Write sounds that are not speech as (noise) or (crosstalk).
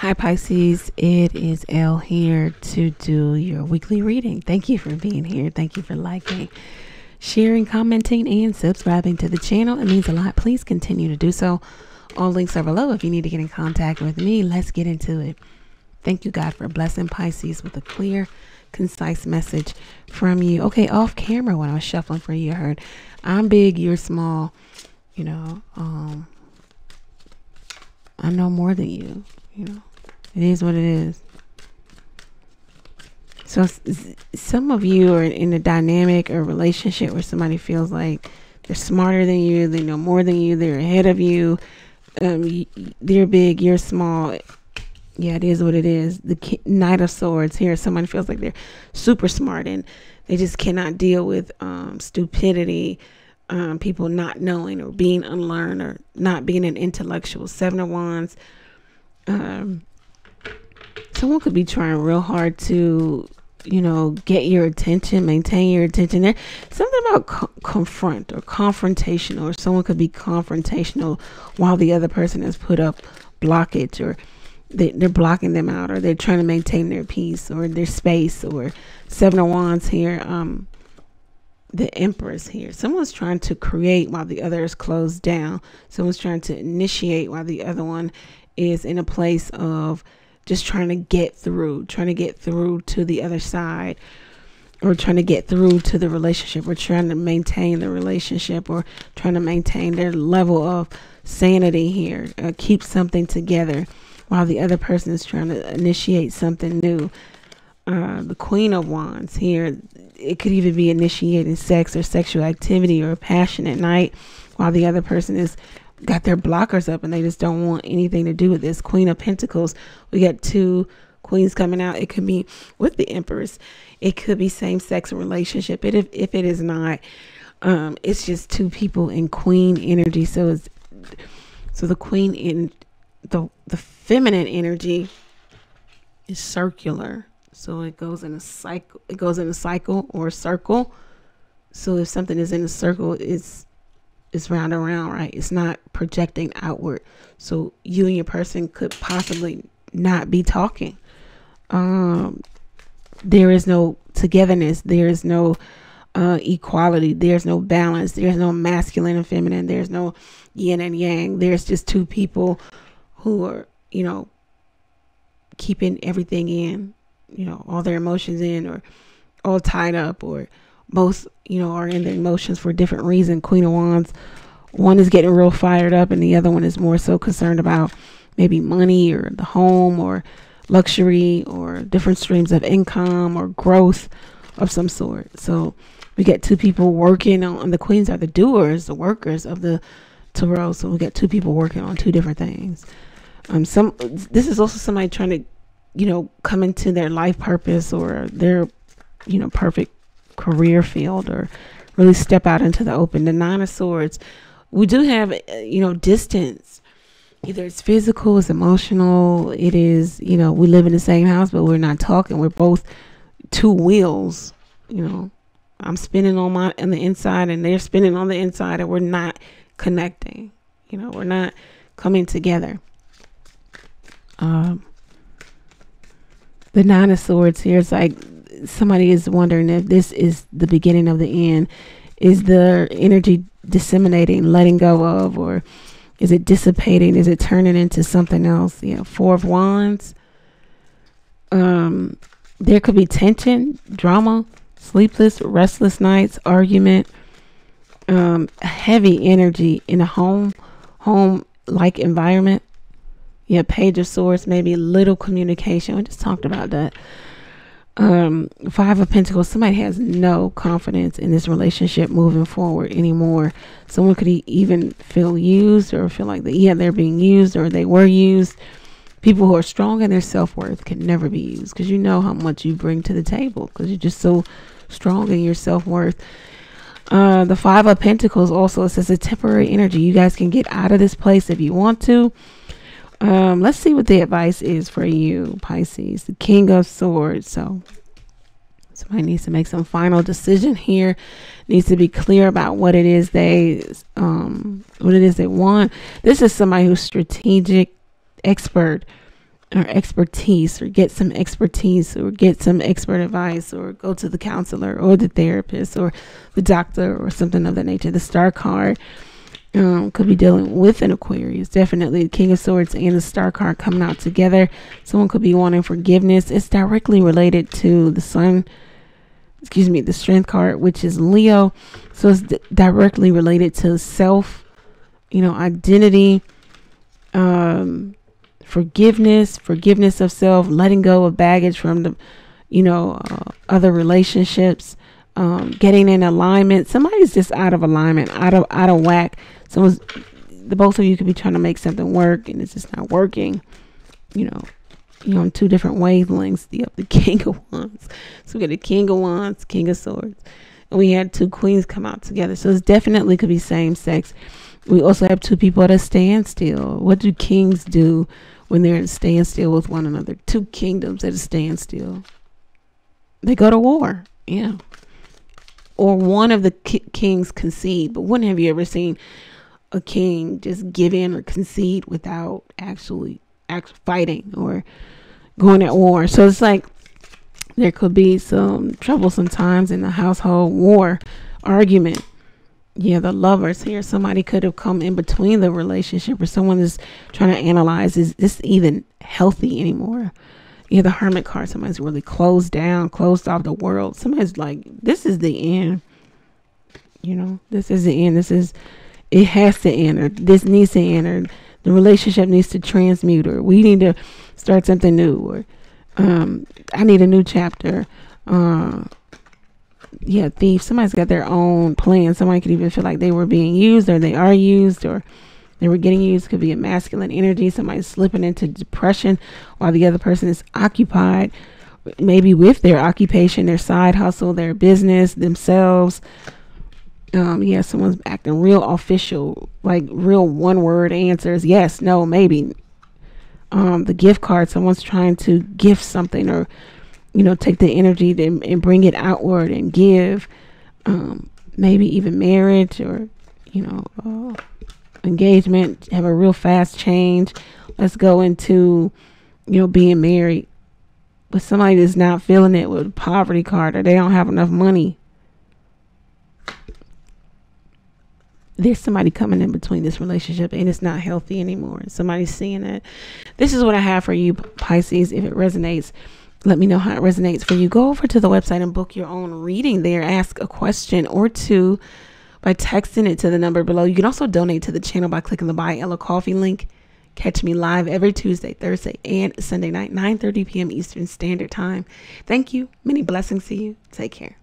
Hi, Pisces. It is Elle here to do your weekly reading. Thank you for being here. Thank you for liking, sharing, commenting, and subscribing to the channel. It means a lot. Please continue to do so. All links are below if you need to get in contact with me. Let's get into it. Thank you, God, for blessing Pisces with a clear, concise message from you. Okay, off camera when I was shuffling for you, I heard, I'm big, you're small. You know, um, I know more than you. You know, it is what it is. So some of you are in a dynamic or relationship where somebody feels like they're smarter than you, they know more than you, they're ahead of you. Um, they're big, you're small. Yeah, it is what it is. The Knight of Swords here, somebody feels like they're super smart and they just cannot deal with um, stupidity, um, people not knowing or being unlearned or not being an intellectual. Seven of Wands. Um, someone could be trying real hard to you know, get your attention, maintain your attention. There, something about co- confront or confrontational, or someone could be confrontational while the other person has put up blockage, or they, they're blocking them out, or they're trying to maintain their peace or their space, or seven of wands here. Um, the empress here. Someone's trying to create while the other is closed down. Someone's trying to initiate while the other one is in a place of just trying to get through, trying to get through to the other side, or trying to get through to the relationship, or trying to maintain the relationship, or trying to maintain their level of sanity here, uh, keep something together while the other person is trying to initiate something new. Uh, the Queen of Wands here, it could even be initiating sex or sexual activity or a passionate night while the other person is got their blockers up and they just don't want anything to do with this. Queen of Pentacles, we got two queens coming out. It could be with the Empress. It could be same sex relationship. It if if it is not, um, it's just two people in Queen energy. So it's so the Queen in the the feminine energy is circular. So it goes in a cycle. It goes in a cycle or a circle. So if something is in a circle, it's it's round and round, right? It's not projecting outward. So you and your person could possibly not be talking. Um, there is no togetherness. There is no uh, equality. There's no balance. There's no masculine and feminine. There's no yin and yang. There's just two people who are, you know, keeping everything in, you know, all their emotions in or all tied up or both, you know, are in their emotions for different reasons. Queen of Wands, one is getting real fired up, and the other one is more so concerned about maybe money or the home or luxury or different streams of income or growth of some sort. So we get two people working on the queens are the doers, the workers of the tarot. So we get two people working on two different things. Um, some this is also somebody trying to, you know, come into their life purpose or their, you know, perfect career field or really step out into the open. The Nine of Swords, we do have, uh, you know, distance. Either it's physical, it's emotional, it is, you know, we live in the same house, but we're not talking. We're both two wheels, you know. I'm spinning on my on the inside and they're spinning on the inside and we're not connecting. You know, we're not coming together. Um the nine of swords here is like somebody is wondering if this is the beginning of the end. Is the energy disseminating, letting go of, or is it dissipating? Is it turning into something else? Yeah, Four of Wands. Um, there could be tension, drama, sleepless, restless nights, argument, um, heavy energy in a home, home like environment. Yeah, Page of Swords, maybe little communication. We just talked about that um five of pentacles. Somebody has no confidence in this relationship moving forward anymore. Someone could even feel used or feel like that yeah they're being used or they were used. People who are strong in their self-worth can never be used because you know how much you bring to the table because you're just so strong in your self-worth. Uh the five of pentacles also says a temporary energy. You guys can get out of this place if you want to um, let's see what the advice is for you, Pisces. The King of Swords. So somebody needs to make some final decision here. Needs to be clear about what it is they um what it is they want. This is somebody who's strategic, expert, or expertise or get some expertise or get some expert advice or go to the counselor or the therapist or the doctor or something of that nature. The star card um, could be dealing with an Aquarius. Definitely the King of Swords and the star card coming out together. Someone could be wanting forgiveness. It's directly related to the sun. Excuse me, the strength card, which is Leo. So it's directly related to self, you know, identity, um, forgiveness, forgiveness of self, letting go of baggage from the, you know, uh, other relationships, um, getting in alignment. Somebody's just out of alignment, out of out of whack. Someone's the both of you could be trying to make something work and it's just not working. You know, you're on two different wavelengths. The the (laughs) King of Wands. So we got the King of Wands, King of Swords, and we had two queens come out together. So it's definitely could be same sex. We also have two people at a standstill. What do kings do when they're a standstill with one another? Two kingdoms at a standstill. They go to war. Yeah. Or one of the ki- kings concede. But when have you ever seen a king just give in or concede without actually act fighting or going at war? So it's like there could be some troublesome times in the household war argument yeah, the lovers here. Somebody could have come in between the relationship, or someone is trying to analyze is this even healthy anymore? Yeah, the Hermit card. Somebody's really closed down, closed off the world. Somebody's like, this is the end. You know, this is the end. This is, it has to end, or this needs to end, or the relationship needs to transmute, or we need to start something new, or um, I need a new chapter. Uh, yeah, thief. Somebody's got their own plan. Somebody could even feel like they were being used or they are used or they were getting used. Could be a masculine energy. Somebody's slipping into depression while the other person is occupied, maybe with their occupation, their side hustle, their business, themselves. Um, yeah, someone's acting real official, like real one word answers. Yes, no, maybe. Um, the gift card, someone's trying to gift something or you know, take the energy to, and bring it outward and give, um, maybe even marriage or, you know, uh, engagement, have a real fast change. Let's go into, you know, being married. But somebody that's not feeling it with poverty card or they don't have enough money. There's somebody coming in between this relationship and it's not healthy anymore. Somebody's seeing it. This is what I have for you, Pisces, if it resonates let me know how it resonates for you. Go over to the website and book your own reading there. Ask a question or two by texting it to the number below. You can also donate to the channel by clicking the Buy Elle a Coffee link. Catch me live every Tuesday, Thursday, and Sunday night, 9:30 p.m. Eastern Standard Time. Thank you. Many blessings to you. Take care.